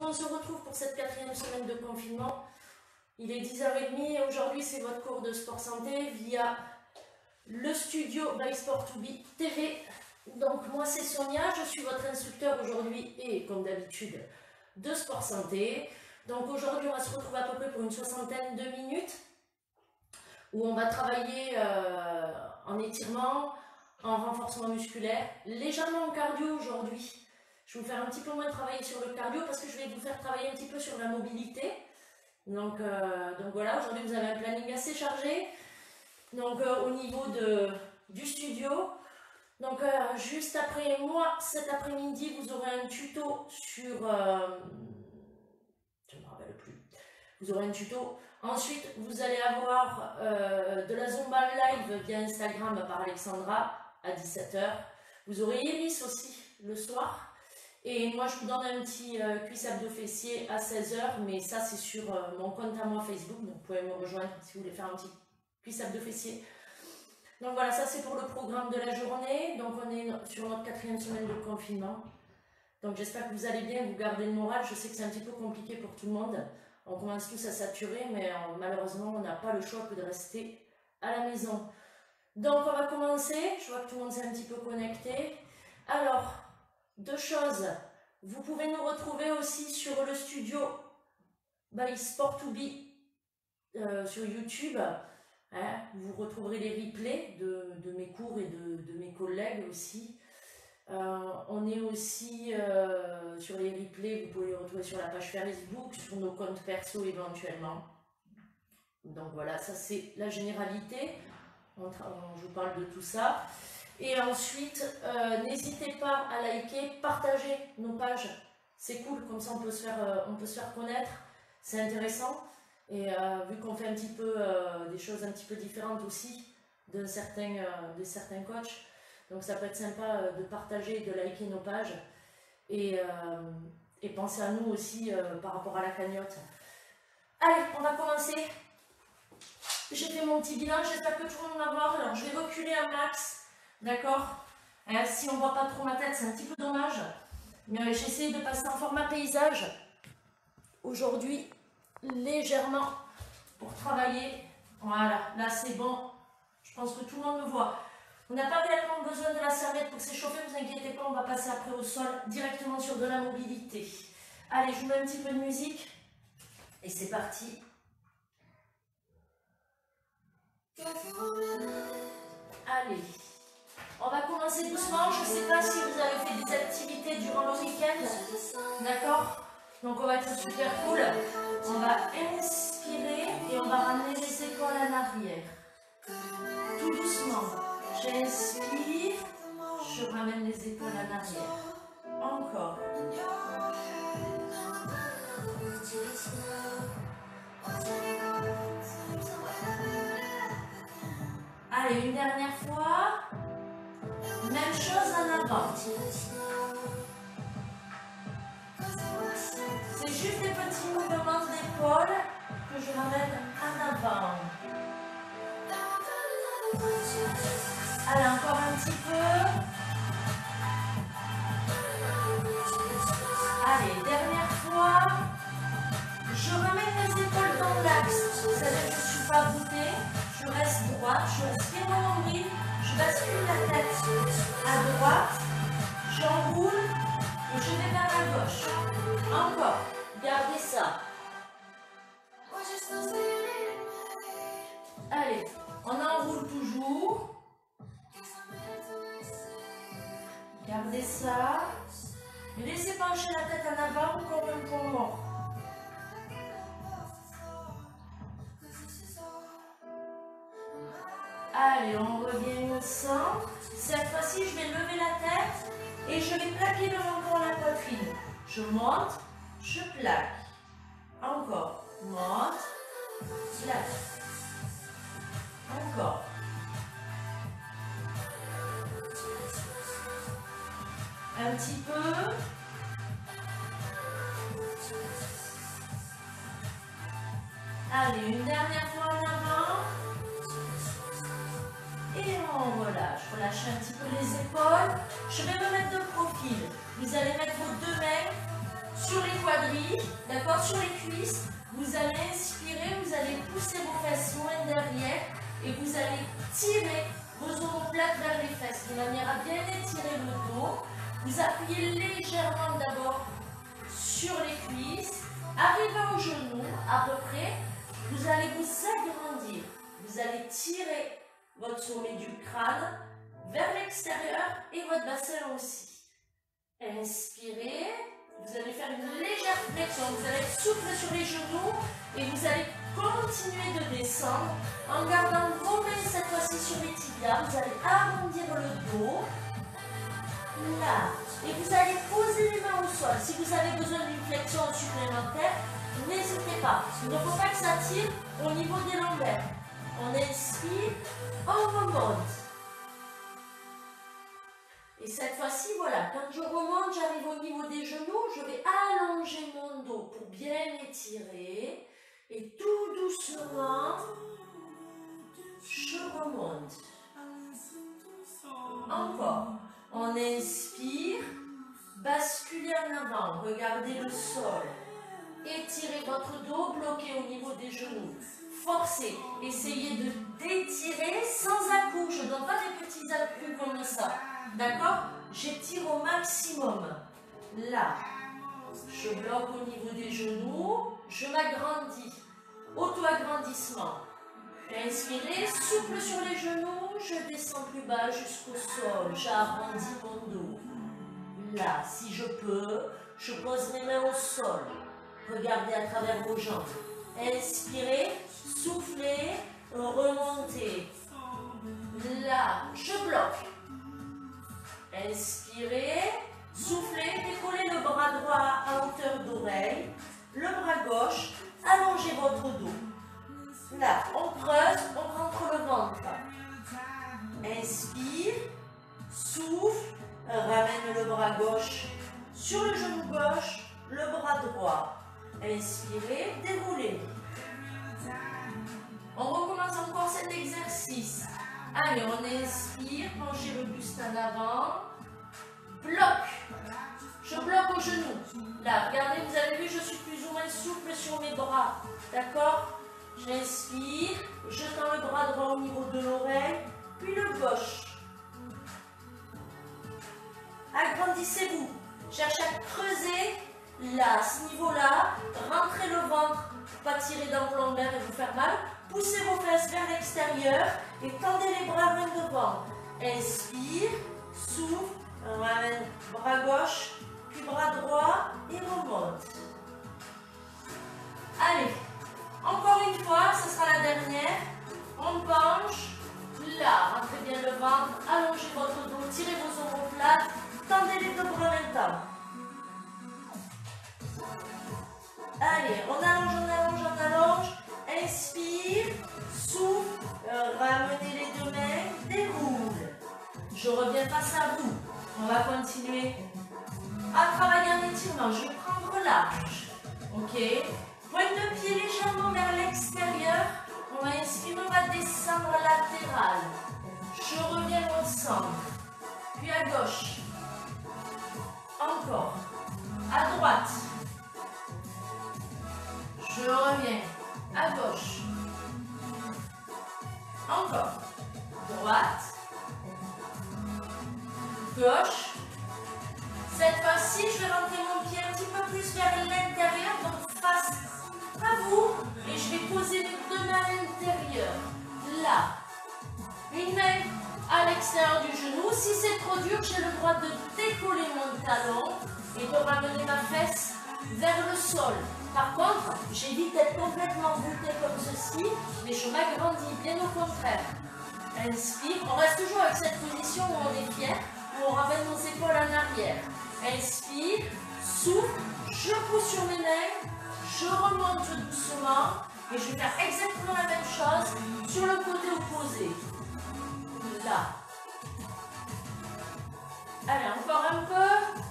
On se retrouve pour cette quatrième semaine de confinement. Il est 10h30 et aujourd'hui c'est votre cours de sport santé via le studio by Sport2Be TV. Donc moi c'est Sonia, je suis votre instructeur aujourd'hui et comme d'habitude de sport santé. Donc aujourd'hui on va se retrouver à peu près pour une soixantaine de minutes où on va travailler euh, en étirement, en renforcement musculaire, légèrement en cardio aujourd'hui. Je vais vous faire un petit peu moins travailler sur le cardio parce que je vais vous faire travailler un petit peu sur la mobilité. Donc, euh, donc voilà, aujourd'hui vous avez un planning assez chargé. Donc euh, au niveau de, du studio, donc euh, juste après moi, cet après-midi, vous aurez un tuto sur... je ne me rappelle plus. Vous aurez un tuto. Ensuite, vous allez avoir de la Zumba live via Instagram par Alexandra à 17h. Vous aurez Iris aussi le soir. Et moi, je vous donne un petit euh, cuisse fessier à 16h, mais ça, c'est sur euh, mon compte à moi Facebook, donc vous pouvez me rejoindre si vous voulez faire un petit cuisse abdos fessier. Donc voilà, ça c'est pour le programme de la journée. Donc on est sur notre quatrième semaine de confinement. Donc j'espère que vous allez bien, vous gardez le moral. Je sais que c'est un petit peu compliqué pour tout le monde. On commence tous à saturer, mais euh, malheureusement, on n'a pas le choix que de rester à la maison. Donc on va commencer. Je vois que tout le monde s'est un petit peu connecté. Alors, deux choses. Vous pouvez nous retrouver aussi sur le studio by Sport2Be euh, sur YouTube. Hein. vous retrouverez les replays de, mes cours et de, mes collègues aussi. Euh, on est aussi euh, sur les replays, vous pouvez les retrouver sur la page Facebook, sur nos comptes perso éventuellement. Donc voilà, ça c'est la généralité. je vous parle de tout ça. Et ensuite, euh, n'hésitez pas à liker, partager nos pages. C'est cool, comme ça on peut se faire, euh, on peut se faire connaître. C'est intéressant. Et euh, vu qu'on fait un petit peu des choses un petit peu différentes aussi de certains, de certains coachs, donc ça peut être sympa de partager, de liker nos pages. Et, et pensez à nous aussi par rapport à la cagnotte. Allez, on va commencer. J'ai fait mon petit bilan, j'espère que tout le monde va voir. Alors je vais reculer un max D'accord hein, Si on ne voit pas trop ma tête, c'est un petit peu dommage. Mais euh, j'essaie de passer en format paysage aujourd'hui légèrement pour travailler. Voilà, là c'est bon. Je pense que tout le monde me voit. On n'a pas réellement besoin de la serviette pour s'échauffer, ne vous inquiétez pas, on va passer après au sol directement sur de la mobilité. Allez, je vous mets un petit peu de musique et c'est parti. Allez. On va commencer doucement. Je ne sais pas si vous avez fait des activités durant le week-end. D'accord Donc on va être super cool. On va inspirer et on va ramener les épaules en arrière. Tout doucement. J'inspire. Je ramène les épaules en arrière. Encore. Allez, une dernière fois. Même chose en avant. C'est juste des petits mouvements d'épaule que je ramène en avant. Allez, encore un petit peu. Allez, dernière fois. Je remets mes épaules dans l'axe. C'est-à-dire que je ne suis pas voûtée. Je reste droite. Je respire mon nombril bascule la tête à droite, j'enroule et je vais vers la gauche. Encore, gardez ça. Allez, on enroule toujours. Gardez ça. Et laissez pencher la tête en avant comme un pont mort. Allez, on revient au centre. Cette fois-ci, je vais lever la tête et je vais plaquer le menton la poitrine. Je monte, je plaque. Encore. Monte, plaque. Encore. Un petit peu. Allez, une dernière fois en avant et on relâche. Relâchez un petit peu les épaules. Je vais me mettre de profil. Vous allez mettre vos deux mains sur les quadrilles d'accord, sur les cuisses. Vous allez inspirer, vous allez pousser vos fesses loin derrière et vous allez tirer vos omoplates vers les fesses de manière à bien étirer le dos. Vous appuyez légèrement d'abord sur les cuisses. Arrivez au genou, à peu près. Vous allez vous agrandir. Vous allez tirer votre sommet du crâne vers l'extérieur et votre bassin aussi. Inspirez. Vous allez faire une légère flexion. Vous allez être souple sur les genoux et vous allez continuer de descendre en gardant vos mains cette fois-ci sur les tibias. Vous allez arrondir le dos. Là. Et vous allez poser les mains au sol. Si vous avez besoin d'une flexion supplémentaire, n'hésitez pas. Il ne faut pas que ça tire au niveau des lombaires. On inspire, on remonte. Et cette fois-ci, voilà, quand je remonte, j'arrive au niveau des genoux, je vais allonger mon dos pour bien étirer. Et tout doucement, je remonte. Encore. On inspire, basculez en avant, regardez le sol. Étirez votre dos, bloqué au niveau des genoux. Forcez, essayez de d'étirer sans à-coups. Je ne donne pas des petits à comme ça. D'accord? J'étire au maximum. Là. Je bloque au niveau des genoux. Je m'agrandis. Auto-agrandissement. Inspirez, souple sur les genoux. Je descends plus bas jusqu'au sol. J'arrondis mon dos. Là, si je peux, je pose mes mains au sol. Regardez à travers vos jambes. Inspirez, soufflez, remontez. Là, je bloque. Inspirez, soufflez, décollez le bras droit à hauteur d'oreille, le bras gauche, allongez votre dos. Là, on creuse, on rentre le ventre. Inspire, souffle, ramène le bras gauche sur le genou gauche, le bras droit. Inspirez, déroulez. On recommence encore cet exercice. Allez, on inspire, penchez le buste en avant. Bloc. Je bloque au genou. Là, regardez, vous avez vu, je suis plus ou moins souple sur mes bras. D'accord? J'inspire, je tends le bras droit au niveau de l'oreille, puis le gauche. Agrandissez-vous. Cherchez à creuser là, à ce niveau-là. Rentrez le ventre, pas tirer dans le lombaire et vous faire mal. Poussez vos fesses vers l'extérieur et tendez les bras vers devant. Inspire, souffle, ramène bras gauche, puis bras droit et remonte. Allez, encore une fois, ce sera la dernière. On penche, là, rentrez bien le ventre, allongez votre dos, tirez vos omoplates, tendez les deux bras temps. Allez, on allonge, on allonge, on allonge. Inspire, souffle, ramenez les deux mains, déroule. Je reviens face à vous. On va continuer à travailler en étirement. Je vais prendre large. Ok Pointe de pied légèrement vers l'extérieur. On va inspirer, on va descendre latéral. Je reviens au centre. Puis à gauche. Encore. À droite. Je reviens à gauche. Encore. Droite. Gauche. Cette fois-ci, je vais rentrer mon pied un petit peu plus vers l'intérieur, donc face à vous. Et je vais poser mes deux mains à l'intérieur. Là. Une main à l'extérieur du genou. Si c'est trop dur, j'ai le droit de décoller mon talon et de ramener ma fesse vers le sol. Par contre, j'évite d'être complètement voûté comme ceci, mais je m'agrandis, bien au contraire. Inspire, on reste toujours avec cette position où on est fier, où on ramène nos épaules en arrière. Inspire, souffle, je pousse sur mes mains, je remonte doucement, et je vais faire exactement la même chose sur le côté opposé. Là. Allez, encore un peu.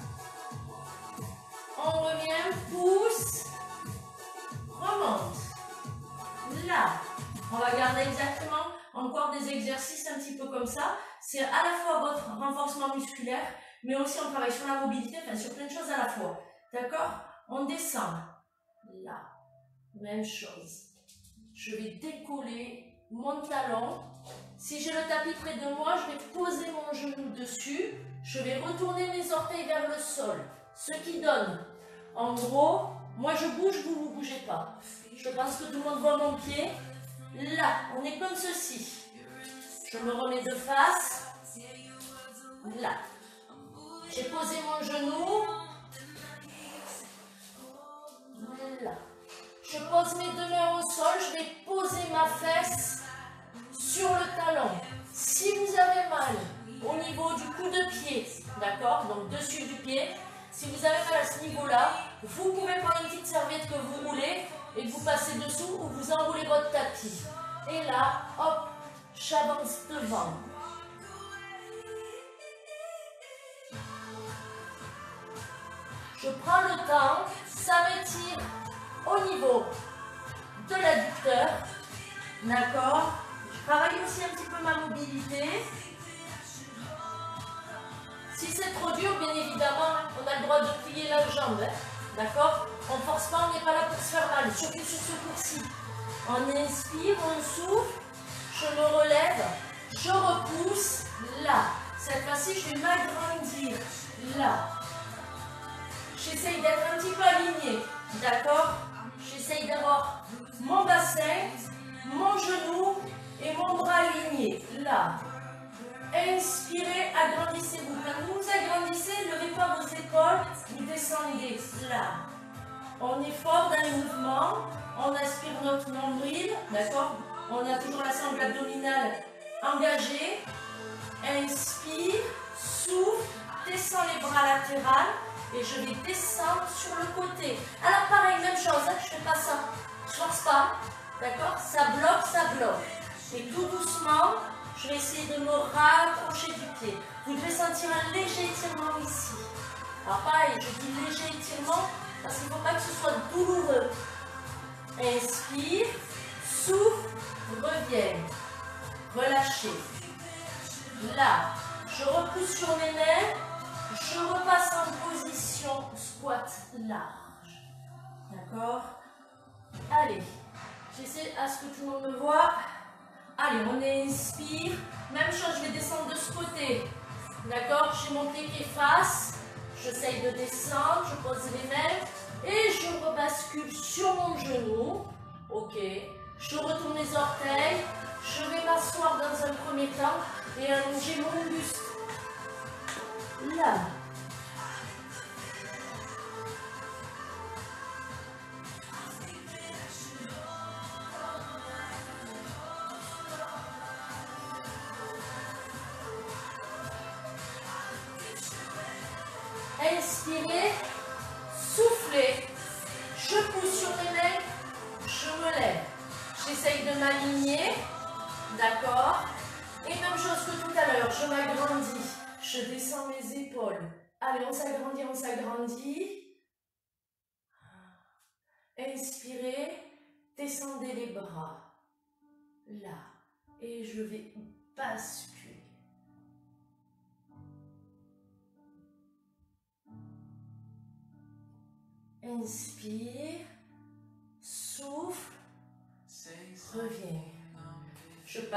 On revient, pousse, remonte. Là, on va garder exactement encore des exercices un petit peu comme ça. C'est à la fois votre renforcement musculaire, mais aussi on travaille sur la mobilité, enfin sur plein de choses à la fois. D'accord? On descend. Là. Même chose. Je vais décoller mon talon. Si j'ai le tapis près de moi, je vais poser mon genou dessus. Je vais retourner mes orteils vers le sol. Ce qui donne, en gros, moi je bouge, vous ne bougez pas. Je pense que tout le monde voit mon pied. Là, on est comme ceci. Je me remets de face. Là. J'ai posé mon genou. Là. Je pose mes deux mains au sol. Je vais poser ma fesse sur le talon. Si vous avez mal au niveau du coup de pied, d'accord Donc dessus du pied. Si vous avez mal à ce niveau-là, vous pouvez prendre une petite serviette que vous roulez et vous passez dessous ou vous enroulez votre tapis. Et là, hop, j'avance devant. Je prends le temps, ça m'étire au niveau de l'adducteur. D'accord Je travaille aussi un petit peu ma mobilité. Si c'est trop dur, bien évidemment, on a le droit de plier la jambe. Hein. D'accord? On ne force pas, on n'est pas là pour se faire mal, surtout sur ce cours-ci. On inspire, on souffle, je me relève, je repousse, là. Cette fois-ci, je vais m'agrandir, là. J'essaye d'être un petit peu aligné, d'accord? J'essaye d'avoir mon bassin, mon genou et mon bras alignés, là. Inspirez, agrandissez-vous. Vous vous agrandissez, levez pas vos épaules, vous descendez, là. On est fort dans les mouvements, on aspire notre nombril, d'accord? On a toujours la sangle abdominale engagée. Inspire, souffle, descend les bras latérales et je vais descendre sur le côté. Alors pareil, même chose, hein, je fais pas ça. Je force pas, d'accord? Ça bloque, ça bloque. Et tout doucement, je vais essayer de me rapprocher du pied. Vous devez sentir un léger étirement ici. Alors pareil, je dis léger étirement parce qu'il ne faut pas que ce soit douloureux. Inspire, souffle, reviens. Relâchez. Là, je repousse sur mes mains. Je repasse en position squat large. D'accord? Allez, j'essaie à ce que tout le monde me voit. Allez, on inspire. Même chose, je vais descendre de ce côté. D'accord J'ai mon pied qui est face. J'essaye de descendre, je pose les mains. Et je rebascule sur mon genou. Ok. Je retourne les orteils. Je vais m'asseoir dans un premier temps et allonger mon buste. Là.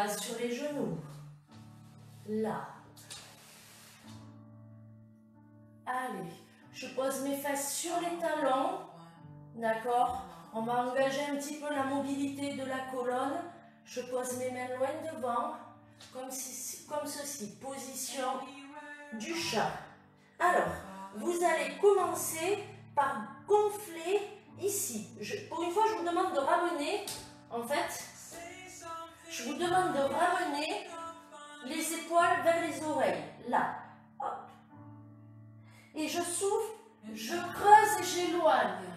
Sur les genoux. Là. Allez, je pose mes fesses sur les talons. D'accord On va engager un petit peu la mobilité de la colonne. Je pose mes mains loin devant, comme, si, comme ceci. Position du chat. Alors, vous allez commencer par gonfler ici. pour une fois, je vous demande de ramener, de ramener les épaules vers les oreilles. Là. Hop. Et je souffle, je creuse et j'éloigne.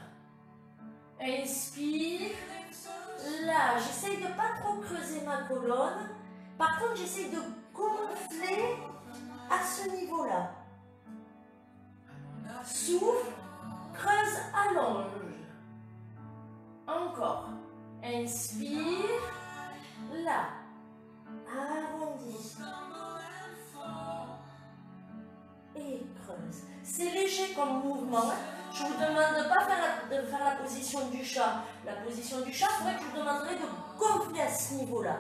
Inspire. Là, j'essaye de pas trop creuser ma colonne. Par contre, j'essaye de gonfler à ce niveau-là. Souffle, creuse, allonge. Encore. Inspire. Là. Arrondis. Et creuse. C'est léger comme mouvement. Je vous demande pas de faire la position du chat. La position du chat, c'est vrai que je vous demanderai de gonfler à ce niveau-là.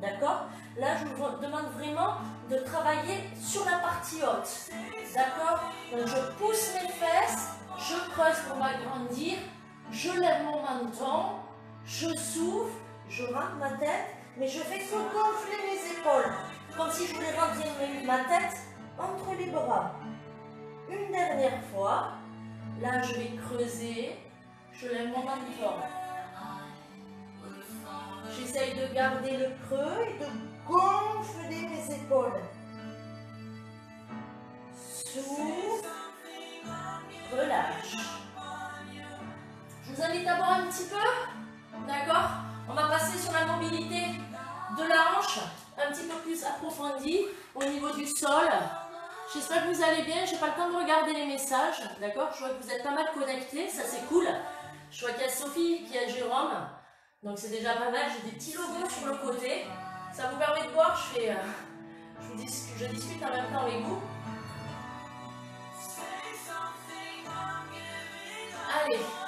D'accord? Là, je vous demande vraiment de travailler sur la partie haute. D'accord? Donc, je pousse mes fesses, je creuse pour m'agrandir, je lève mon menton, je souffle, je rentre ma tête, mais je fais que gonfler mes épaules, comme si je voulais rentrer ma tête entre les bras. Une dernière fois, là je vais creuser, je lève mon menton. J'essaye de garder le creux et de gonfler mes épaules. Souffle, relâche. Je vous invite à boire un petit peu. D'accord? On va passer sur la mobilité de la hanche, un petit peu plus approfondie au niveau du sol. J'espère que vous allez bien. Je n'ai pas le temps de regarder les messages. D'accord? Je vois que vous êtes pas mal connectés. Ça, c'est cool. Je vois qu'il y a Sophie, qu'il y a Jérôme. Donc, c'est déjà pas mal. J'ai des petits logos sur le côté. Ça vous permet de voir. Je, fais, euh, je, discute en même temps avec vous. Allez.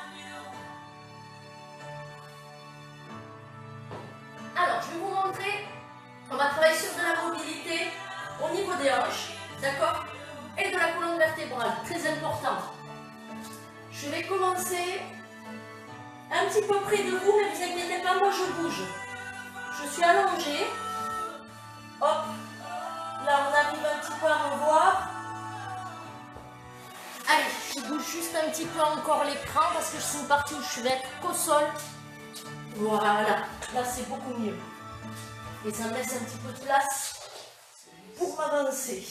Partie où je vais être qu'au sol. Voilà, là c'est beaucoup mieux. Et ça me laisse un petit peu de place pour m'avancer.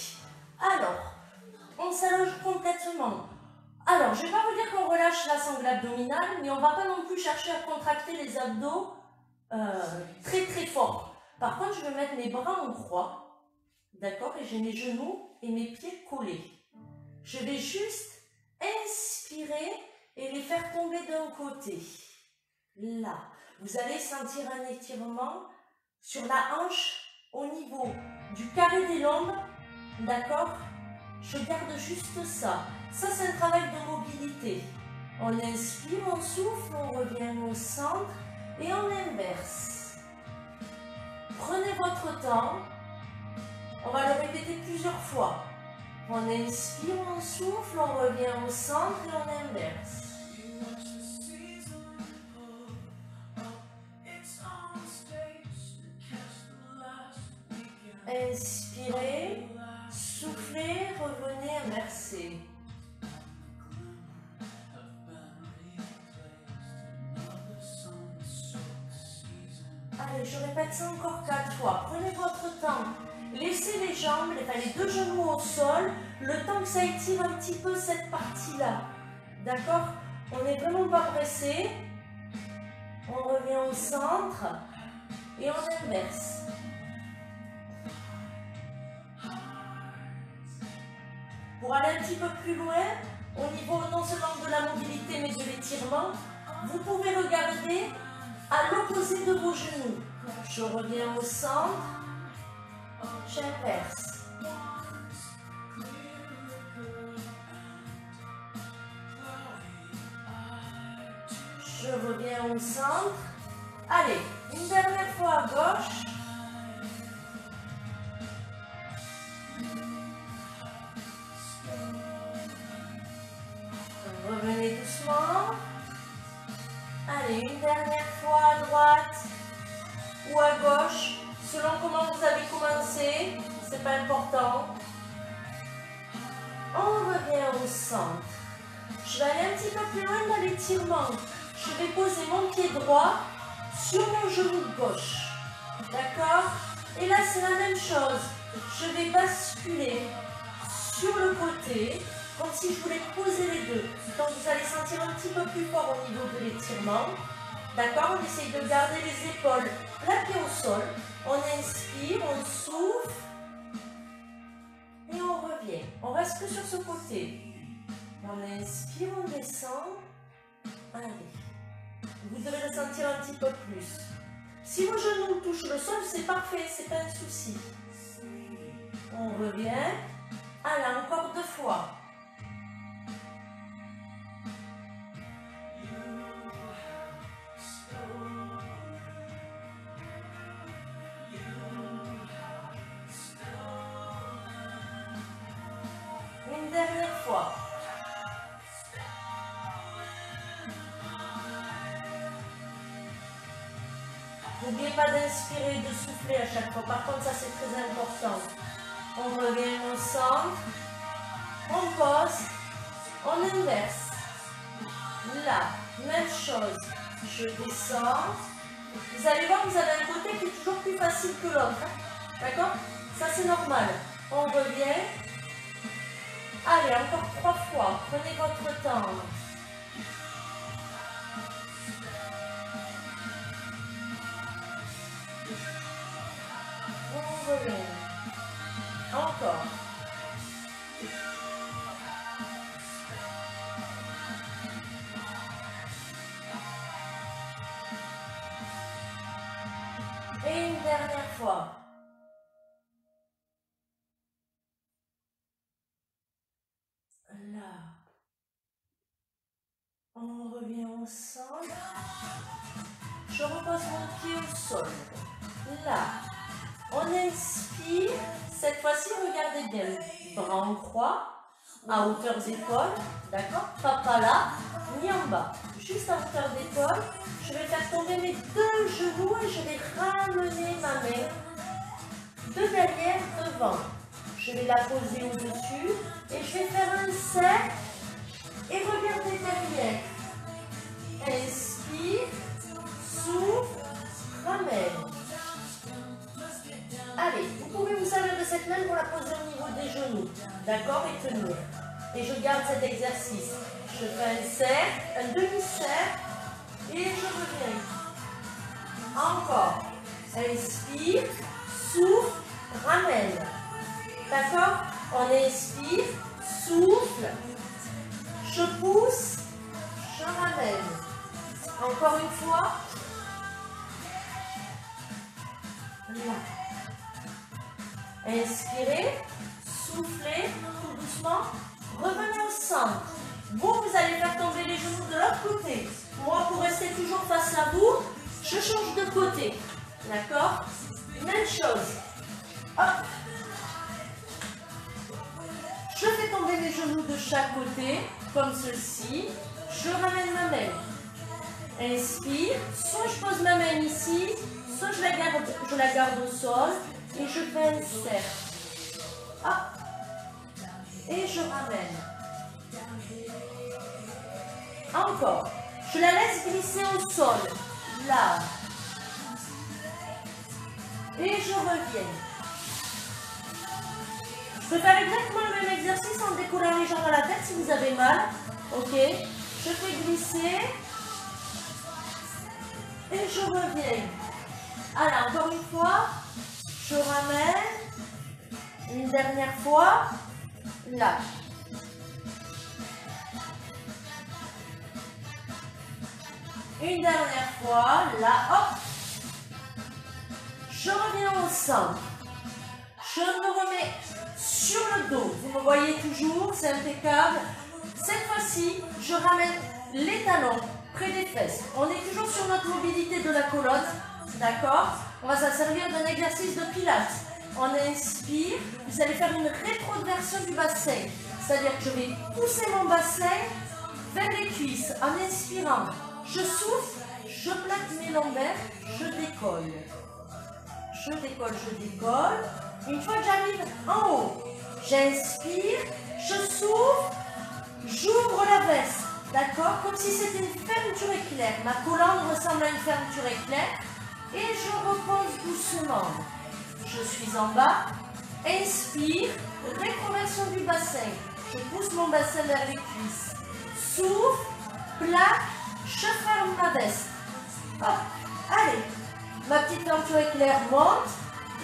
Alors, on s'allonge complètement. Alors, je ne vais pas vous dire qu'on relâche la sangle abdominale, mais on ne va pas non plus chercher à contracter les abdos euh, très très fort. Par contre, je vais mettre mes bras en croix, d'accord, et j'ai mes genoux et mes pieds collés. Je vais juste inspirer et les faire tomber d'un côté. Là, vous allez sentir un étirement sur la hanche au niveau du carré des lombes D'accord? Je garde juste ça. Ça, c'est un travail de mobilité. On inspire, on souffle, on revient au centre et on inverse. Prenez votre temps. On va le répéter plusieurs fois. On inspire, on souffle, on revient au centre et on inverse. Inspirez. Soufflez, revenez, inversez. Allez, je répète ça encore quatre fois. Prenez votre temps. Laissez les jambes, les deux genoux au sol, le temps que ça étire un petit peu cette partie-là. D'accord? On n'est vraiment pas pressé. On revient au centre et on inverse. Pour aller un petit peu plus loin, au niveau non seulement de la mobilité mais de l'étirement, vous pouvez regarder à l'opposé de vos genoux. Je reviens au centre, j'inverse. Je reviens au centre. Allez, une dernière fois à gauche. Revenez doucement. Allez, une dernière fois à droite ou à gauche, selon comment vous avez commencé, c'est pas important. On revient au centre. Je vais aller un petit peu plus loin dans l'étirement. Je vais poser mon pied droit sur mon genou gauche. D'accord? Et là, c'est la même chose. Je vais basculer sur le côté comme si je voulais poser les deux. Donc vous allez sentir un petit peu plus fort au niveau de l'étirement. D'accord? On essaye de garder les épaules plaquées au sol. On inspire, on souffle. Et on revient. On reste que sur ce côté. On inspire, on descend. Allez. Vous devez le sentir un petit peu plus. Si vos genoux touchent le sol, c'est parfait, c'est pas un souci. On revient. Allez, encore deux fois. Par contre, ça c'est très important. On revient au centre. On pose. On inverse. Là, même chose. Je descends. Vous allez voir, vous avez un côté qui est toujours plus facile que l'autre. Hein. D'accord? Ça c'est normal. On revient. Allez, encore trois fois. Prenez votre temps. Encore. Et une dernière fois. Là. On revient centre. Je repose mon pied au sol. Là. On inspire. Cette fois-ci, regardez bien. Bras en croix, à hauteur d'épaule. D'accord? Pas là, ni en bas. Juste à hauteur d'épaule. Je vais faire tomber mes deux genoux et je vais ramener ma main de derrière devant. Je vais la poser au-dessus et je vais faire un cercle et regardez derrière. Inspire, souffle, pour la poser au niveau des genoux. D'accord Et tenir. Et je garde cet exercice. Je fais un cercle, un demi-cercle, et je reviens. Encore. Inspire, souffle, ramène. D'accord? On inspire, souffle, je pousse, je ramène. Encore une fois. Là. Inspirez, soufflez tout doucement, revenez au centre. Vous, vous allez faire tomber les genoux de l'autre côté. Moi, pour rester toujours face à vous, je change de côté. D'accord? Même chose. Hop. Je fais tomber les genoux de chaque côté, comme ceci. Je ramène ma main. Inspire. Soit je pose ma main ici, soit je la garde, je la garde au sol et je fais. Hop. Et je ramène. Encore. Je la laisse glisser au sol. Là. Et je reviens. Je peux faire exactement le même exercice en décollant les jambes à la tête si vous avez mal. Ok. Je fais glisser. Et je reviens. Alors, encore une fois, je ramène. Une dernière fois. Là. Une dernière fois. Là. Hop. Je reviens au centre. Je me remets sur le dos. Vous me voyez toujours, c'est impeccable. Cette fois-ci, je ramène les talons près des fesses. On est toujours sur notre mobilité de la colonne. D'accord? On va se servir d'un exercice de pilates. On inspire, vous allez faire une rétroversion du bassin. C'est-à-dire que je vais pousser mon bassin vers les cuisses en inspirant. Je souffle, je plaque mes lombaires, je décolle. Je décolle, je décolle. Une fois que j'arrive en haut, j'inspire, je souffle, j'ouvre la veste. D'accord? Comme si c'était une fermeture éclair. Ma colonne ressemble à une fermeture éclair et je repose doucement. Je suis en bas, inspire, réconversion du bassin. Je pousse mon bassin vers les cuisses. Souffle, plaque, je ferme ma veste. Hop, allez. Ma petite tenture éclair monte,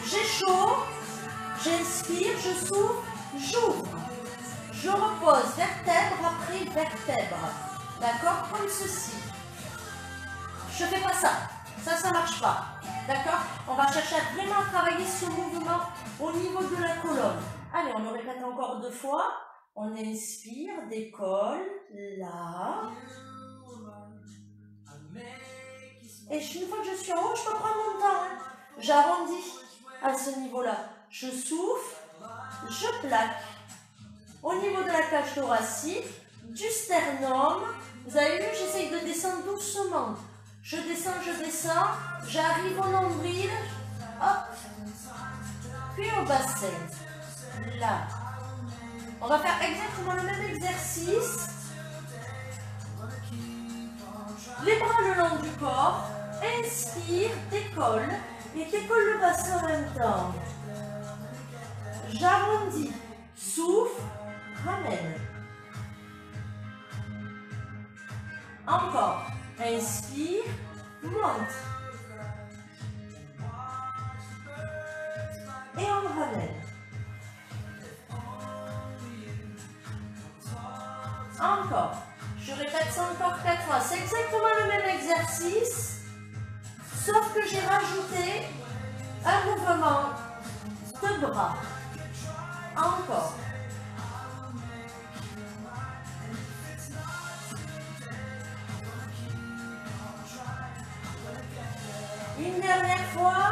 j'ai chaud, j'inspire, je souffle, j'ouvre. Je repose vertèbre après vertèbre. D'accord? Comme ceci. Je fais pas ça. Ça, ça marche pas. D'accord On va chercher à vraiment travailler ce mouvement au niveau de la colonne. Allez, on le répète encore deux fois. On inspire, décolle, là. Et une fois que je suis en haut, je peux prendre mon temps. Hein. J'arrondis à ce niveau-là. Je souffle, je plaque. au niveau de la cage thoracique, du sternum. Vous avez vu, j'essaye de descendre doucement. Je descends, je descends, j'arrive au nombril, hop, puis au bassin. Là. On va faire exactement le même exercice. Les bras le long du corps. Inspire, décolle et décolle le bassin en même temps. J'arrondis, souffle, ramène. Encore. Inspire, monte. Et on ramène. Encore. Je répète ça encore quatre fois. C'est exactement le même exercice, sauf que j'ai rajouté un mouvement de bras. Encore. Une dernière fois.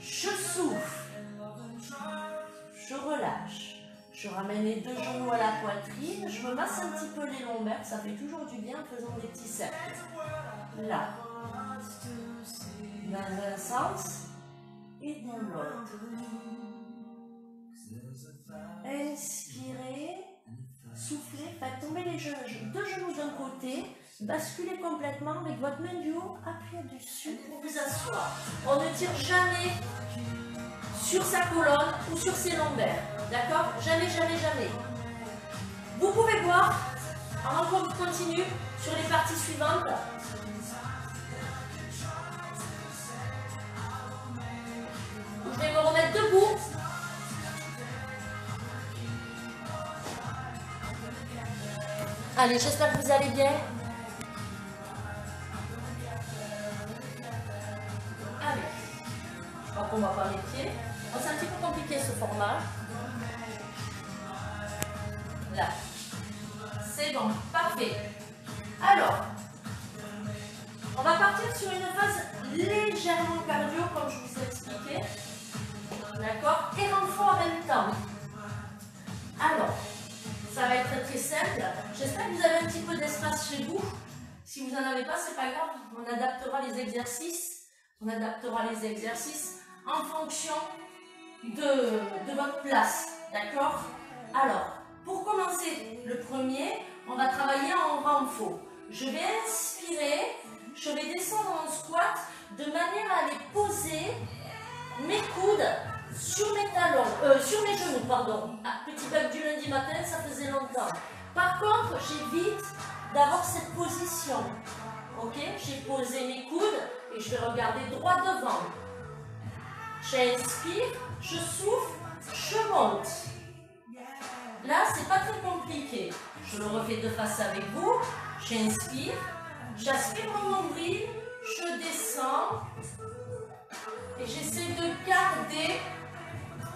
Je souffle. Je relâche. Je ramène les deux genoux à la poitrine. Je me masse un petit peu les lombaires. Ça fait toujours du bien en faisant des petits cercles. Là. Dans un sens et dans l'autre. Inspirez, soufflez, faites tomber les genoux, deux genoux d'un côté, basculez complètement avec votre main du haut, appuyez dessus pour vous asseoir. On ne tire jamais sur sa colonne ou sur ses lombaires. D'accord? Jamais, jamais, jamais. Vous pouvez voir, avant qu'on continue, sur les parties suivantes. Allez, j'espère que vous allez bien. Allez. Je crois qu'on va pas les pieds. Oh, c'est un petit peu compliqué ce format. Là. C'est bon, parfait. Alors, on va partir sur une phase légèrement cardio, comme je vous ai expliqué. D'accord? Et renfort en même temps. Alors, ça va être très simple. J'espère que vous avez un petit peu d'espace chez vous. Si vous n'en avez pas, c'est pas grave. On adaptera les exercices. On adaptera les exercices en fonction de, de votre place. D'accord? Alors, pour commencer le premier, on va travailler en renfort. Je vais inspirer, je vais descendre en squat de manière à aller poser mes coudes sur mes talons, euh, sur mes genoux, pardon. Ah, petit bug du lundi matin, ça faisait longtemps. Par contre, j'évite d'avoir cette position. Ok? J'ai posé mes coudes et je vais regarder droit devant. J'inspire, je souffle, je monte. Là, c'est pas très compliqué. Je le refais de face avec vous. J'inspire, j'aspire mon nombril,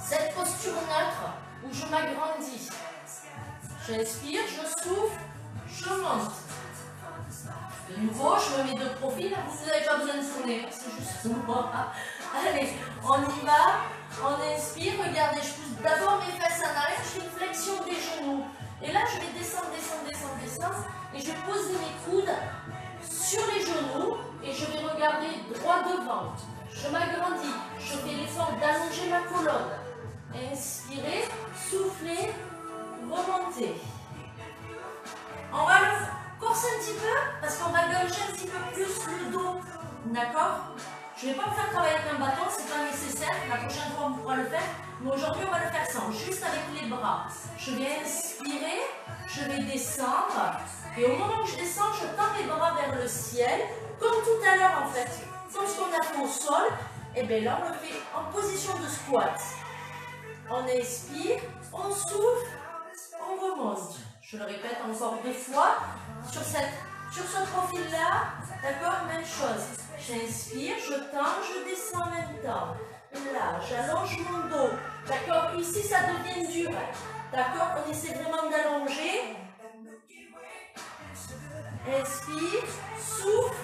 cette posture neutre où je m'agrandis. J'inspire, je souffle, je monte. De nouveau, je me mets de profil. Vous n'avez pas besoin de tourner, c'est juste moi. Allez, on y va. On inspire, regardez, je pousse d'abord mes fesses en arrière, je fais une flexion des genoux. Et là, je vais descendre, descendre, descendre, descendre. Et je vais poser mes coudes sur les genoux et je vais regarder droit devant. Je m'agrandis, je fais l'effort d'allonger ma colonne. Inspirez, soufflez, remontez. On va le corser un petit peu parce qu'on va gaucher un petit peu plus le dos. D'accord? Je ne vais pas vous faire travailler avec un bâton, c'est pas nécessaire. La prochaine fois, on pourra le faire. Mais aujourd'hui, on va le faire sans, juste avec les bras. Je vais inspirer, je vais descendre. Et au moment où je descends, je tends les bras vers le ciel, comme tout à l'heure en fait. Comme ce qu'on a fait au sol. Et bien là, on le fait en position de squat. On inspire, on souffle, on remonte. Je le répète encore deux fois. Sur, cette, sur ce profil-là, d'accord, même chose. J'inspire, je tends, je descends en même temps. Là, j'allonge mon dos. D'accord Ici, ça devient dur. D'accord On essaie vraiment d'allonger. Inspire, souffle,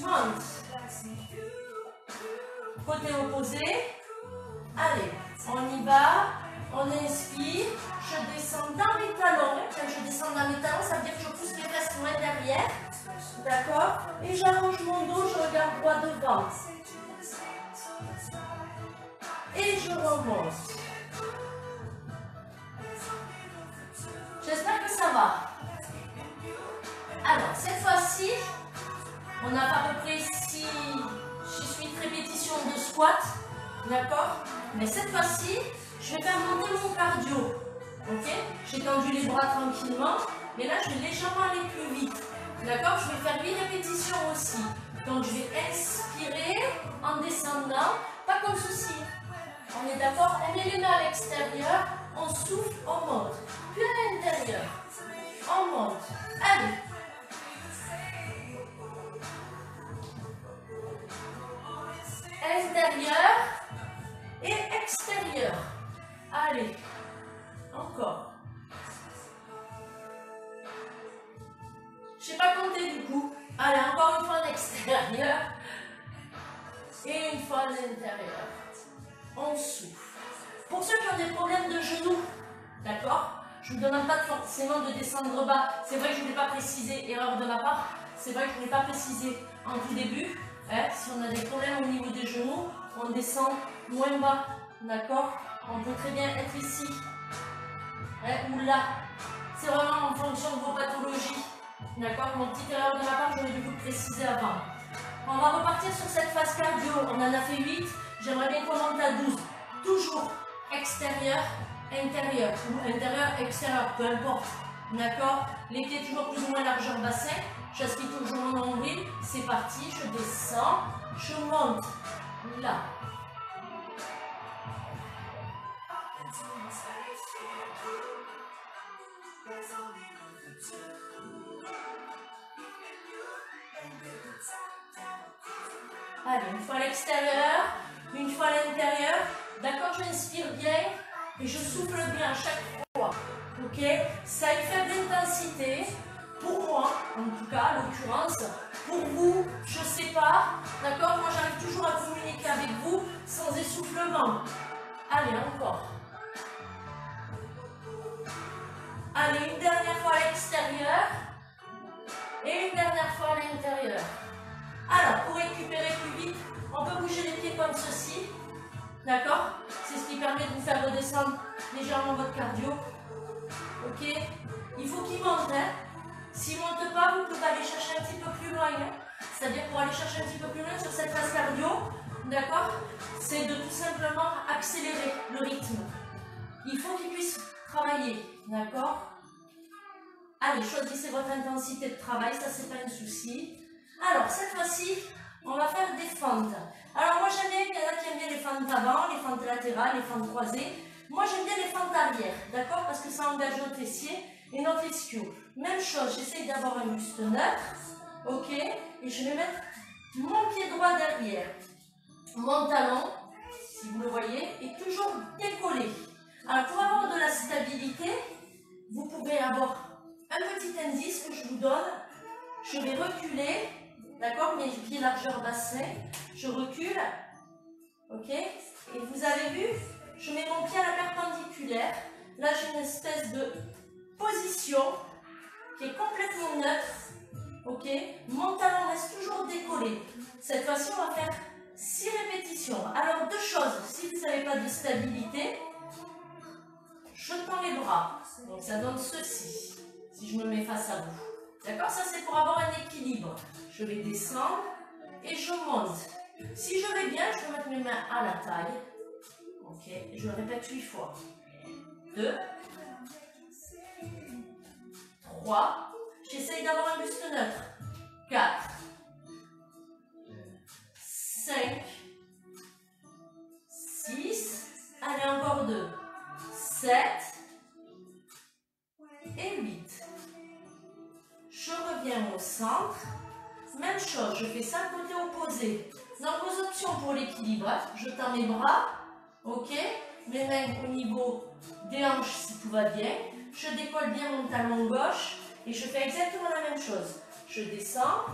monte. Côté opposé. Allez, on y va. On inspire. Je descends dans mes talons. Quand je descends dans mes talons, ça veut dire que je pousse mes fesses loin derrière. D'accord? Et j'allonge mon dos, je regarde droit devant. Et je remonte. J'espère que ça va. Alors, cette fois-ci, on a à peu près 6, 8 répétitions de squat. D'accord? Mais cette fois-ci, je vais faire monter mon cardio. Ok? J'ai tendu les bras tranquillement. Mais là, je vais légèrement aller plus vite. D'accord? Je vais faire 8 répétitions aussi. Donc, je vais inspirer en descendant. Pas comme ceci. On est d'accord? On met les mains à l'extérieur. On souffle, on monte. Puis à l'intérieur. On monte. Allez. Intérieur et extérieur. Allez. Encore. Je n'ai pas compté du coup. Allez, encore une fois à l'extérieur. Et une fois à l'intérieur. On souffle. Pour ceux qui ont des problèmes de genoux, d'accord Je ne vous demande pas forcément de descendre bas. C'est vrai que je ne l'ai pas précisé, erreur de ma part. C'est vrai que je ne l'ai pas précisé en tout début. Hein, si on a des problèmes au niveau des genoux, on descend moins bas, d'accord On peut très bien être ici, ou là. C'est vraiment en fonction de vos pathologies. D'accord Mon petite erreur de ma part, j'aurais dû vous le préciser avant. On va repartir sur cette phase cardio. On en a fait 8. J'aimerais bien qu'on monte à 12. Toujours extérieur, intérieur. Ou intérieur, extérieur, peu importe. D'accord Les pieds toujours plus ou moins largeur bassin. J'aspire toujours mon nombril. C'est parti. Je descends. Je monte. Là. Allez, une fois à l'extérieur, une fois à l'intérieur. D'accord, j'inspire bien et je souffle bien à chaque fois. Ok? Ça a une faible intensité. Pour moi, en tout cas, en l'occurrence. Pour vous, je sais pas. D'accord? Moi, j'arrive toujours à communiquer avec vous sans essoufflement. Allez, encore. Allez, une dernière fois à l'extérieur. Et une dernière fois à l'intérieur. Alors, pour récupérer plus vite, on peut bouger les pieds comme ceci. D'accord? C'est ce qui permet de vous faire redescendre légèrement votre cardio. Ok? Il faut qu'il monte. Hein S'il ne monte pas, vous pouvez aller chercher un petit peu plus loin. Hein. C'est-à-dire pour aller chercher un petit peu plus loin sur cette phase cardio, d'accord? C'est de tout simplement accélérer le rythme. Il faut qu'il puisse travailler. D'accord? Allez, choisissez votre intensité de travail, ça c'est pas un souci. Alors, cette fois-ci, on va faire des fentes. Alors, moi j'aime bien, il y en a qui aiment bien les fentes avant, les fentes latérales, les fentes croisées. Moi j'aime bien les fentes arrière, d'accord Parce que ça engage notre fessier et notre ischio. Même chose, j'essaye d'avoir un buste neutre, ok Et je vais mettre mon pied droit derrière. Mon talon, si vous le voyez, est toujours décollé. Alors, pour avoir de la stabilité, vous pouvez avoir un petit indice que je vous donne. Je vais reculer D'accord Mes pieds largeur bassin. Je recule. Ok Et vous avez vu Je mets mon pied à la perpendiculaire. Là, j'ai une espèce de position qui est complètement neutre. Ok Mon talon reste toujours décollé. Cette fois-ci, on va faire 6 répétitions. Alors, deux choses. Si vous n'avez pas de stabilité, je tends les bras. Donc, ça donne ceci. Si je me mets face à vous. D'accord? Ça, c'est pour avoir un équilibre. Je vais descendre et je monte. Si je vais bien, je peux mettre mes mains à la taille. Ok Je le répète huit fois. 2, 3, j'essaye d'avoir un buste neutre. 4, 5, 6, allez encore 2, 7 et 8 je reviens au centre. Même chose, je fais ça côté opposé. Dans vos options pour l'équilibrage, je tends mes bras, ok Mes mains au niveau des hanches si tout va bien. Je décolle bien mon talon gauche et je fais exactement la même chose. Je descends,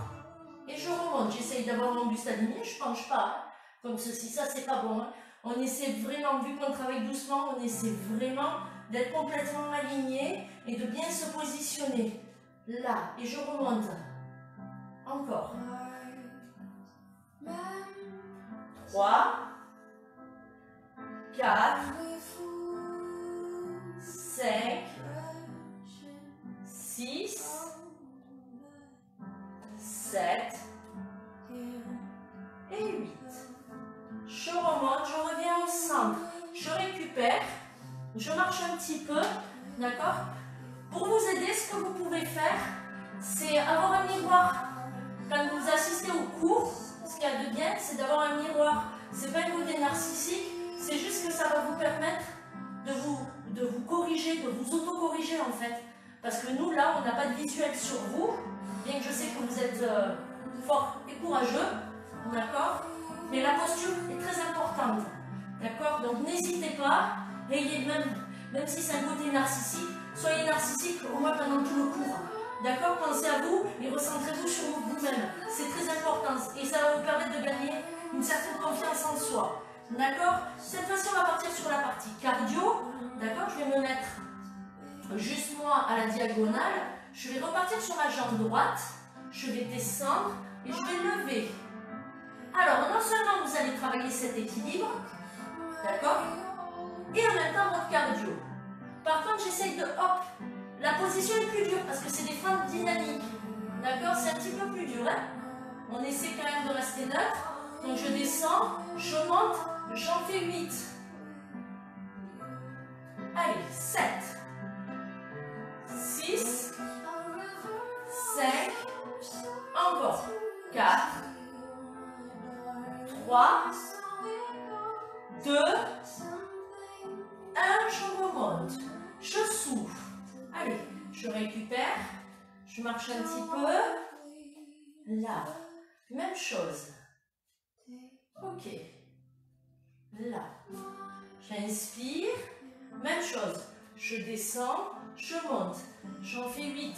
Et je remonte. J'essaye d'avoir mon buste aligné. Je ne penche pas. Hein. Comme ceci. Ça, c'est pas bon. Hein. On essaie vraiment, vu qu'on travaille doucement, on essaie vraiment d'être complètement aligné et de bien se positionner. Là. Et je remonte. Encore. 3, 4, 5, 6, 7 et 8. Je remonte, je reviens au centre. Je récupère, je marche un petit peu, d'accord? Pour vous aider, ce c'est avoir un miroir. Quand vous assistez au cours, ce qu'il y a de bien, c'est d'avoir un miroir. C'est pas un côté narcissique, c'est juste que ça va vous permettre de vous, de vous corriger, de vous auto-corriger en fait. Parce que nous, là, on n'a pas de visuel sur vous, bien que je sais que vous êtes euh, fort et courageux, d'accord? Mais la posture est très importante, d'accord? Donc n'hésitez pas, ayez même, même si c'est un côté narcissique, soyez narcissique au moins pendant tout le cours. D'accord Pensez à vous et recentrez-vous sur vous-même. C'est très important et ça va vous permettre de gagner une certaine confiance en soi. D'accord? Cette fois-ci, on va partir sur la partie cardio. D'accord? Je vais me mettre juste moi à la diagonale. Je vais repartir sur ma jambe droite. Je vais descendre et je vais lever. Alors, non seulement vous allez travailler cet équilibre, d'accord? Et en même temps votre cardio. Par contre, j'essaye de hop la position est plus dure parce que c'est des fentes dynamiques. D'accord C'est un petit peu plus dur. Hein On essaie quand même de rester neutre. Donc je descends, je monte, j'en fais 8. Allez, 7, 6, 5, encore 4, 3, 2, 1, je remonte, je souffle. Allez, je récupère, je marche un petit peu. Là, même chose. Ok. Là, j'inspire, même chose. Je descends, je monte. J'en fais 8.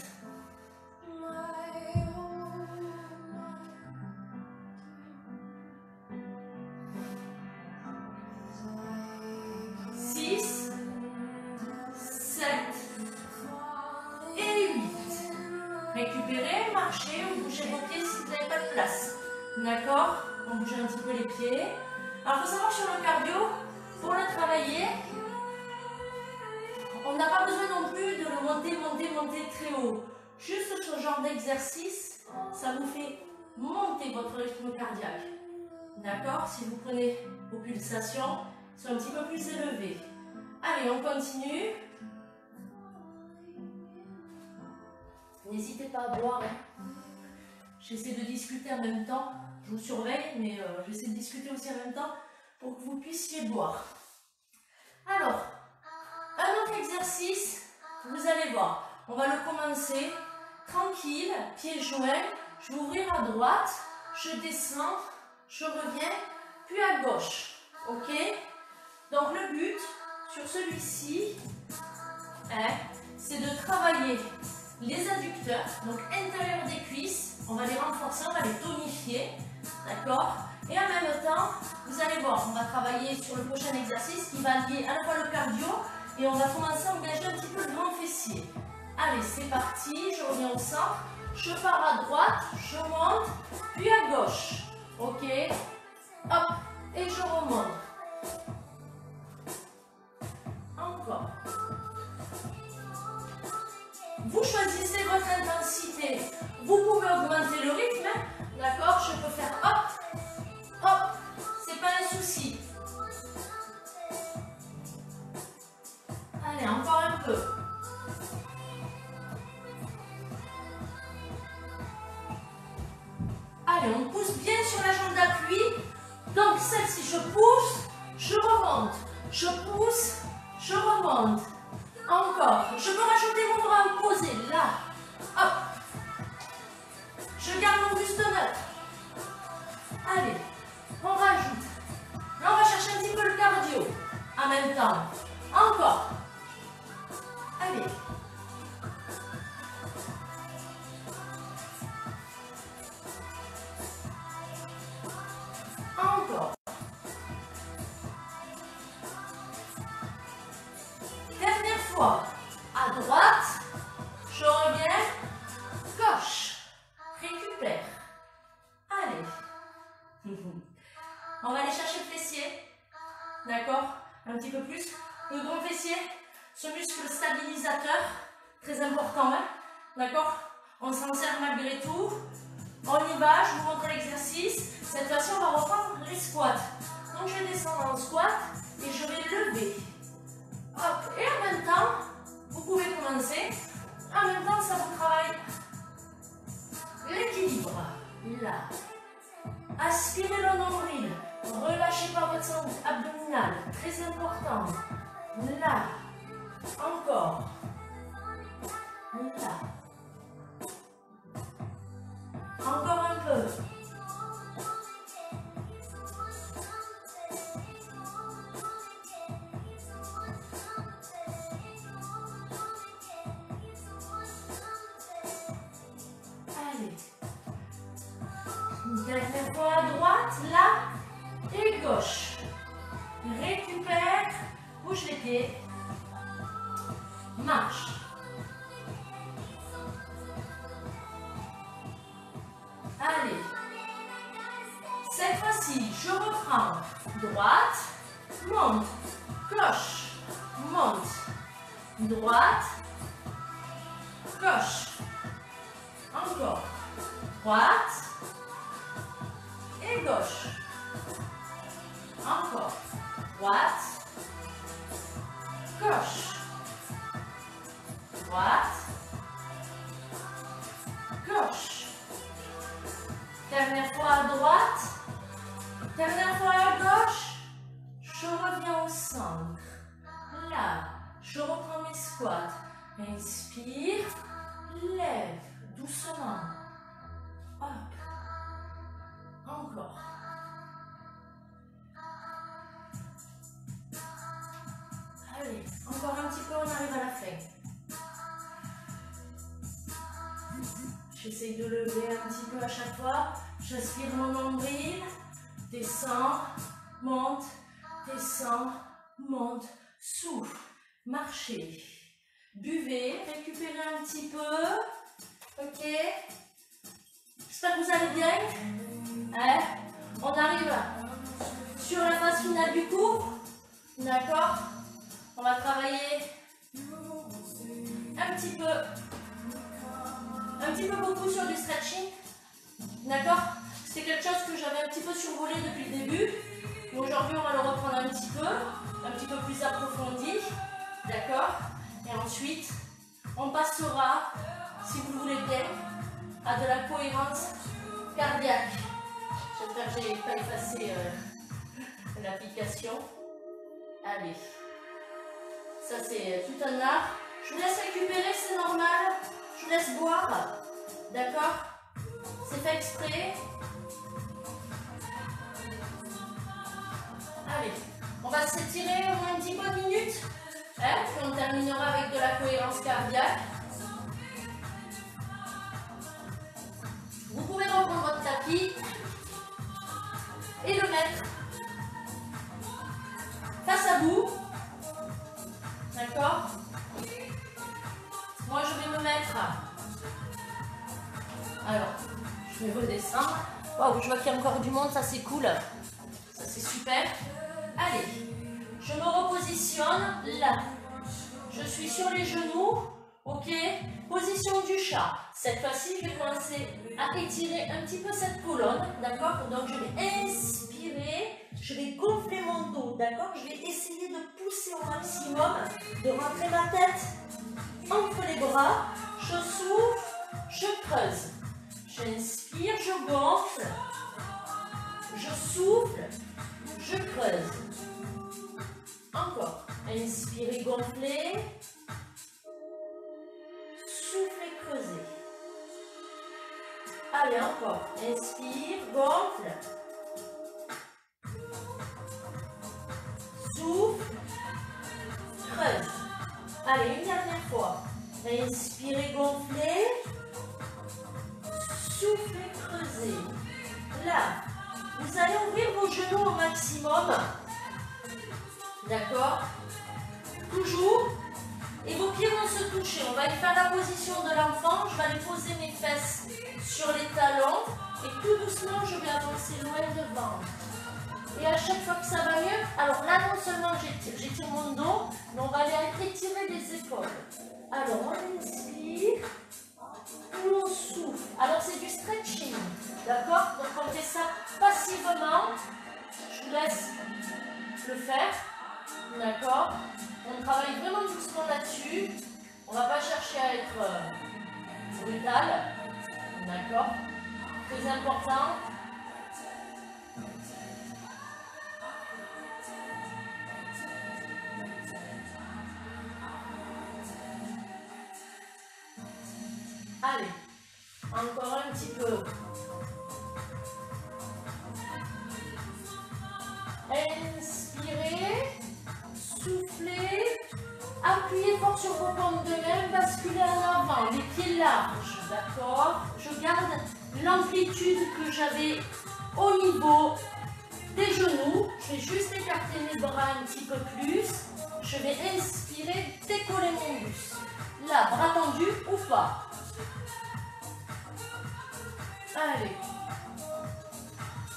Vos pieds si vous n'avez pas de place. D'accord On bouge un petit peu les pieds. Alors, il faut savoir sur le cardio, pour le travailler, on n'a pas besoin non plus de le monter, monter, monter très haut. Juste ce genre d'exercice, ça vous fait monter votre rythme cardiaque. D'accord Si vous prenez vos pulsations, sont un petit peu plus élevées. Allez, on continue. N'hésitez pas à boire. Hein. J'essaie de discuter en même temps. Je vous surveille, mais euh, j'essaie de discuter aussi en même temps pour que vous puissiez boire. Alors, un autre exercice, vous allez voir. On va le commencer tranquille, pieds joints. Je vais ouvrir à droite, je descends, je reviens, puis à gauche. Ok? Donc le but sur celui-ci, hein, c'est de travailler les adducteurs, donc intérieur des cuisses, on va les renforcer, on va les tonifier, d'accord? Et en même temps, vous allez voir, on va travailler sur le prochain exercice qui va lier à la fois le cardio et on va commencer à engager un petit peu le grand fessier. Allez, c'est parti, je reviens au centre, je pars à droite, je monte, puis à gauche, ok? Hop, et je remonte. Encore. Vous choisissez votre intensité. Vous pouvez augmenter le rythme, d'accord Je peux faire hop, dernière fois à droite, là et gauche. Récupère, bouge les pieds. De lever un petit peu à chaque fois. J'aspire mon nombril. Descends, monte, descends, monte, souffle, marchez. Buvez, récupérez un petit peu. Ok J'espère que vous allez bien. Hein? On arrive sur la phase finale du cours. D'accord On va travailler un petit peu petit peu beaucoup sur du stretching. D'accord? C'est quelque chose que j'avais un petit peu survolé depuis le début. Aujourd'hui, on va le reprendre un petit peu, un petit peu plus approfondi. D'accord? Et ensuite, on passera, si vous le voulez bien, à de la cohérence cardiaque. J'espère que je n'ai pas effacé euh, l'application. Allez. Ça, c'est tout un art. Je vous laisse récupérer, c'est normal. Je vous laisse boire. D'accord C'est fait exprès. Allez, on va s'étirer au moins un petit peu de minutes. Hein, puis on terminera avec de la cohérence cardiaque. Vous pouvez reprendre votre tapis et le mettre face à vous. D'accord Moi, je vais me mettre. Alors, je vais redescendre. Waouh, je vois qu'il y a encore du monde, ça c'est cool. Ça c'est super. Allez, je me repositionne là. Je suis sur les genoux. Ok? Position du chat. Cette fois-ci, je vais commencer à étirer un petit peu cette colonne. D'accord? Donc, je vais inspirer. Je vais gonfler mon dos. D'accord? Je vais essayer de pousser au maximum, de rentrer ma tête entre les bras. Je souffle, je creuse. J'inspire, je gonfle. Je souffle, je creuse. Encore. Inspirez, gonflez. Soufflez, creusez. Allez, encore. Inspire, gonfle. Souffle, creuse. Allez, une dernière fois. Inspirez, gonflez. Là, vous allez ouvrir vos genoux au maximum. D'accord Toujours. Et vos pieds vont se toucher. On va aller faire la position de l'enfant. Je vais aller poser mes fesses sur les talons. Et tout doucement, je vais avancer loin devant. Et à chaque fois que ça va mieux, alors là, forcément j'étire mon dos, mais on va aller étirer les épaules. Alors, on inspire, on souffle. Alors, c'est du stretching, d'accord Donc, on fait ça passivement. Je vous laisse le faire, d'accord On travaille vraiment doucement là-dessus. On ne va pas chercher à être euh, brutal, d'accord Très important. Allez, encore un petit peu. Inspirez, soufflez, appuyez fort sur vos pommes de main, basculez en avant, les pieds larges, d'accord? Je garde l'amplitude que j'avais au niveau des genoux. Je vais juste écarter mes bras un petit peu plus. Je vais inspirer, décoller mon buste. Là, bras tendus ou pas? Allez.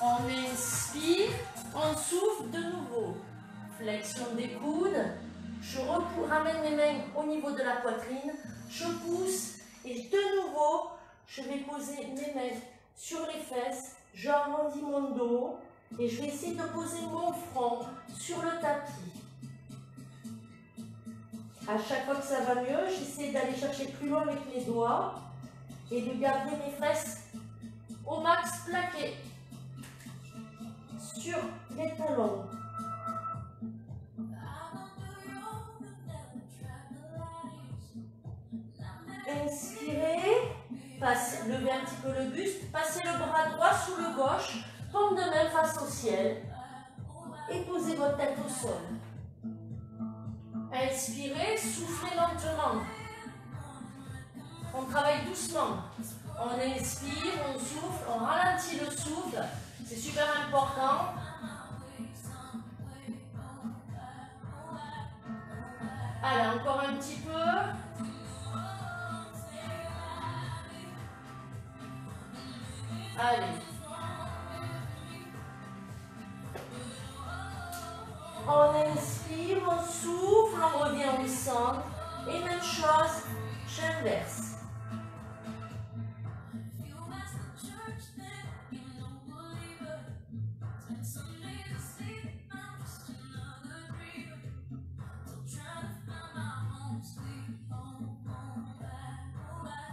On inspire, on souffle de nouveau. Flexion des coudes. Je ramène mes mains au niveau de la poitrine. Je pousse et de nouveau, je vais poser mes mains sur les fesses. J'arrondis mon dos et je vais essayer de poser mon front sur le tapis. À chaque fois que ça va mieux, j'essaie d'aller chercher plus loin avec mes doigts et de garder mes fesses au max plaqué sur les talons. Inspirez, passe, levez un petit peu le buste, passez le bras droit sous le gauche, paume de main face au ciel et posez votre tête au sol. Inspirez, soufflez lentement. On travaille doucement. On inspire, on souffle, on ralentit le souffle. C'est super important. Allez, encore un petit peu. Allez. On inspire, on souffle, on revient au centre. Et même chose, j'inverse.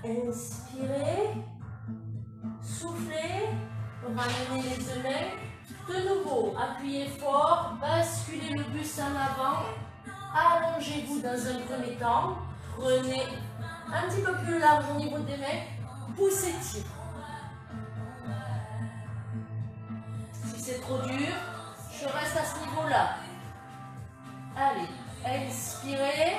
Inspirez, soufflez, ramenez les mains. De nouveau, appuyez fort, basculez le buste en avant, allongez-vous dans un premier temps, prenez un petit peu plus large au niveau des mains, poussez, tire. Si c'est trop dur, je reste à ce niveau-là. Allez, inspirez,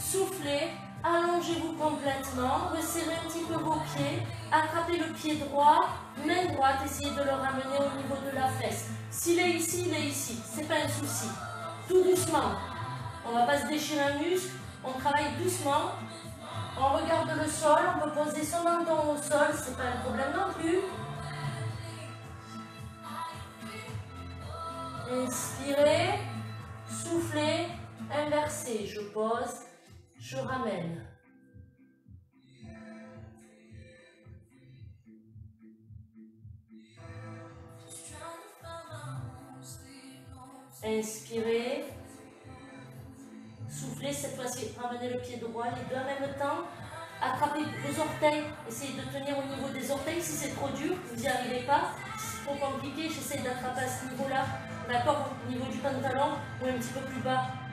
soufflez, Allongez-vous complètement, resserrez un petit peu vos pieds, attrapez le pied droit, main droite, essayez de le ramener au niveau de la fesse. S'il est ici, il est ici, c'est pas un souci. Tout doucement. On va pas se déchirer un muscle, on travaille doucement. On regarde le sol, on peut poser son menton au sol, c'est pas un problème non plus. Inspirez, soufflez, inversez. Je pose, je ramène. Inspirez. Soufflez cette fois-ci. Ramenez le pied droit, les deux en même temps. Attrapez vos orteils. Essayez de tenir au niveau des orteils. Si c'est trop dur, vous n'y arrivez pas. Si c'est trop compliqué, j'essaie d'attraper à ce niveau-là. D'accord Au niveau du pantalon ou un petit peu plus bas.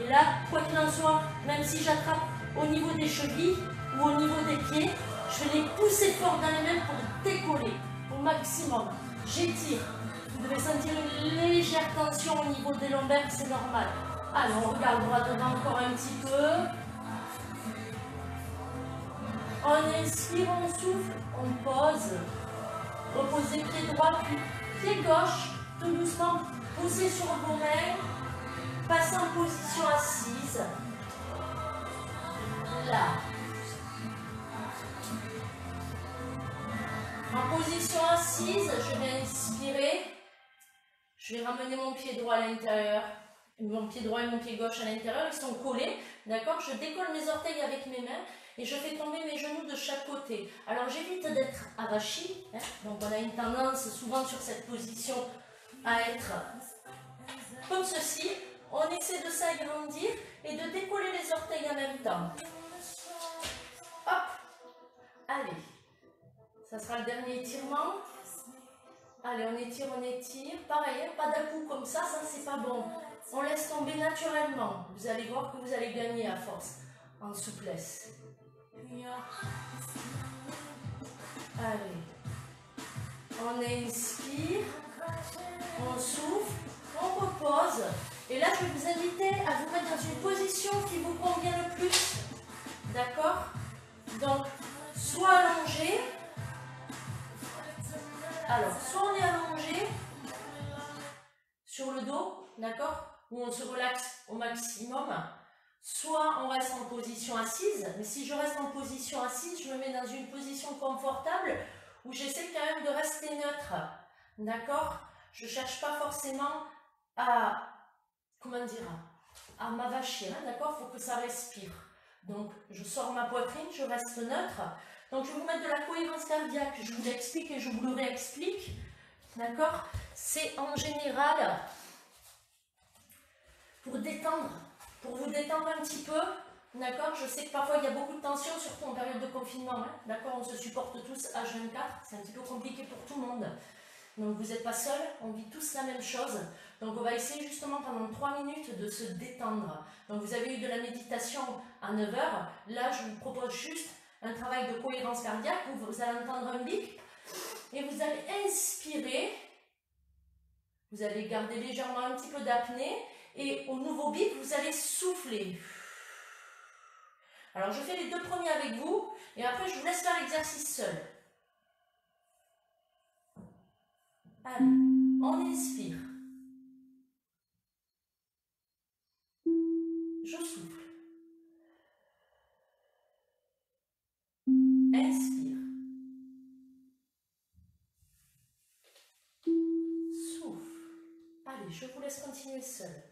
Et là, quoi qu'il en soit, même si j'attrape au niveau des chevilles ou au niveau des pieds, je vais les pousser fort dans les mains pour décoller au maximum. J'étire. Vous devez sentir une légère tension au niveau des lombaires, c'est normal. Alors, on regarde droit devant encore un petit peu. On inspire, on souffle, on pose. Reposez pied droit, puis pied gauche, tout doucement. Poussez sur vos mains. Passez en position assise. Là. En position assise, je vais inspirer. Je vais ramener mon pied droit à l'intérieur. mon pied droit et mon pied gauche à l'intérieur, ils sont collés, d'accord? Je décolle mes orteils avec mes mains et je fais tomber mes genoux de chaque côté. Alors j'évite d'être avachi, hein. donc on a une tendance souvent sur cette position à être comme ceci. On essaie de s'agrandir et de décoller les orteils en même temps. Hop Allez, ça sera le dernier étirement. Allez, on étire, on étire. Pareil, hein, pas d'un coup comme ça, ça c'est pas bon. On laisse tomber naturellement. Vous allez voir que vous allez gagner à force en souplesse. Allez. On inspire. On souffle. On repose. Et là, je vais vous inviter à vous mettre dans une position qui vous convient le plus. D'accord Donc, soit allongé. Alors, soit on est allongé sur le dos, d'accord Où on se relaxe au maximum soit on reste en position assise, mais si je reste en position assise, je me mets dans une position confortable où j'essaie quand même de rester neutre. D'accord Je ne cherche pas forcément à, comment dire, à m'avachir, hein, d'accord Il faut que ça respire. Donc, je sors ma poitrine, je reste neutre. Donc, je vais vous mettre de la cohérence cardiaque. Je vous l'explique et je vous le réexplique. D'accord C'est en général pour détendre pour vous détendre un petit peu, d'accord Je sais que parfois il y a beaucoup de tension, surtout en période de confinement, hein, d'accord On se supporte tous H24, c'est un petit peu compliqué pour tout le monde. Donc vous n'êtes pas seul, on vit tous la même chose. Donc on va essayer justement pendant 3 minutes de se détendre. Donc vous avez eu de la méditation à 9h, là je vous propose juste un travail de cohérence cardiaque où vous allez entendre un bip et vous allez inspirer. Vous allez garder légèrement un petit peu d'apnée et au nouveau bip, vous allez souffler. Alors je fais les deux premiers avec vous et après je vous laisse faire l'exercice seul. Allez, on inspire. Je souffle. Inspire. Souffle. Allez, je vous laisse continuer seul.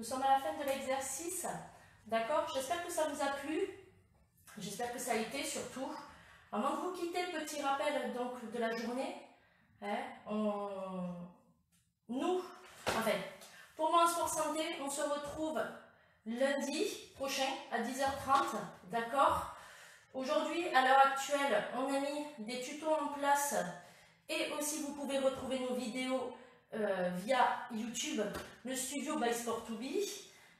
Nous sommes à la fin de l'exercice. D'accord? J'espère que ça vous a plu. J'espère que ça a été surtout. Avant de vous quitter, petit rappel donc de la journée. Hein, nous, enfin, pour moi en sport santé, on se retrouve lundi prochain à 10h30. D'accord? Aujourd'hui, à l'heure actuelle, on a mis des tutos en place et aussi vous pouvez retrouver nos vidéos euh, via YouTube, le studio by Sport2B.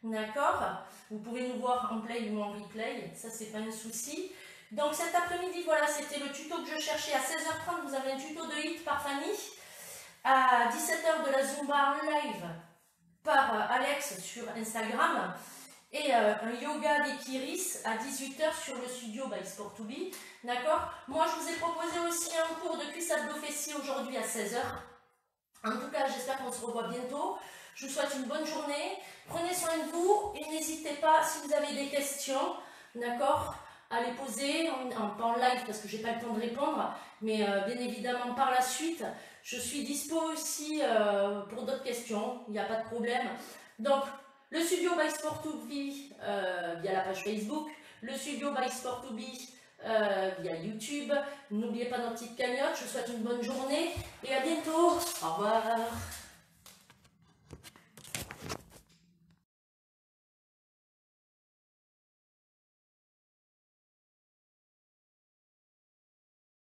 D'accord? Vous pouvez nous voir en play ou en replay, ça c'est pas un souci. Donc cet après-midi, voilà, c'était le tuto que je cherchais. À 16h30, vous avez un tuto de hit par Fanny. À 17h de la Zumba en live par euh, Alex sur Instagram et euh, un yoga des Kiris à 18h sur le studio by Sport2B. D'accord? Moi, je vous ai proposé aussi un cours de cuisse abdo aujourd'hui à 16h. En tout cas, j'espère qu'on se revoit bientôt. Je vous souhaite une bonne journée. Prenez soin de vous et n'hésitez pas, si vous avez des questions, d'accord, à les poser, en, en, live parce que j'ai pas le temps de répondre, mais euh, bien évidemment par la suite. Je suis dispo aussi euh, pour d'autres questions, il n'y a pas de problème. Donc, le studio by Sport2B euh, via la page Facebook, le studio by Sport2B euh, via YouTube. N'oubliez pas notre petite cagnotte. Je vous souhaite une bonne journée et à bientôt. Au revoir.